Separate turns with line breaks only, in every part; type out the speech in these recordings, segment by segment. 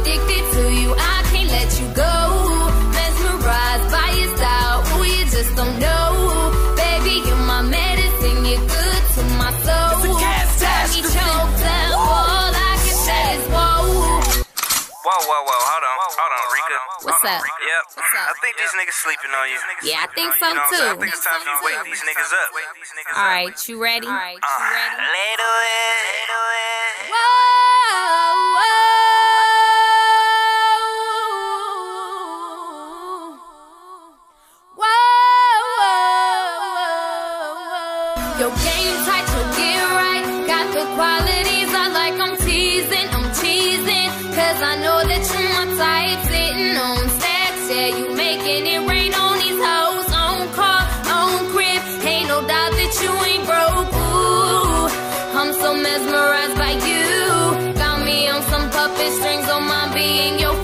addicted to you, I can't let you go. Mesmerized by your style, ooh, you just don't know. Baby, you're my medicine, you're good to my soul.
It's a
Got me choked up, all I can say is whoa.
Whoa, whoa, whoa, hold on, hold on, Reka.
What's up?
Yep.
What's up?
I think these niggas sleeping on you.
Yeah, I think so
You know what I'm
too.
I think it's time you wake these niggas up.
All right, you ready? All right, you ready?
Little
Your game tight, your gear right. Got the qualities I like. I'm teasing, I'm cheesing. Cause I know that you my type. Sitting on stacks, yeah, you making it rain on these hoes. On on. Ain't no doubt that you ain't broke. Ooh, I'm so mesmerized by you. Got me on some puppet strings on my being your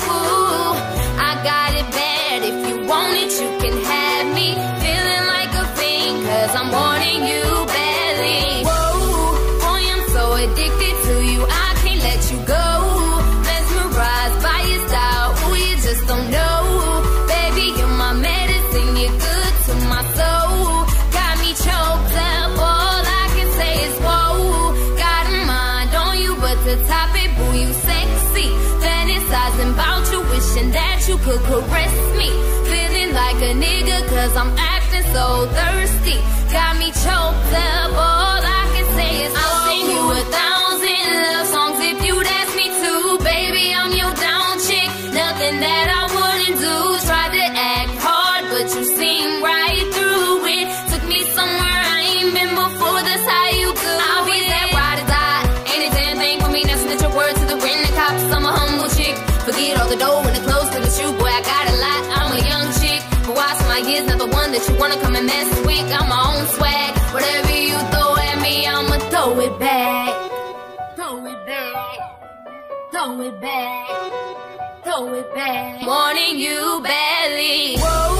you sexy. Fantasizing about you, wishing that you could caress me. Feeling like a nigga, cause I'm acting so thirsty. Got me choked up. All I can say is I'll sing you a thousand love songs if you'd ask me to. Baby, I'm your down chick. Nothing that I wouldn't do. Throw it back. Throw it back. Throw it back. Throw it back. Wanting you badly. Whoa,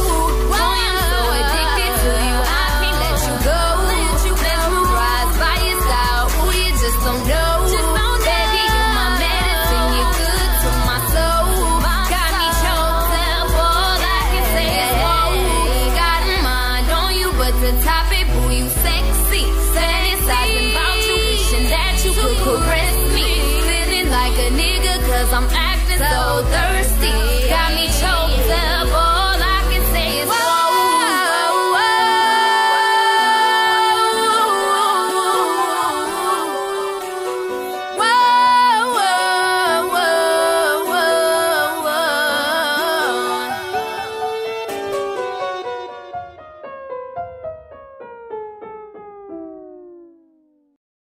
cause I'm acting so thirsty.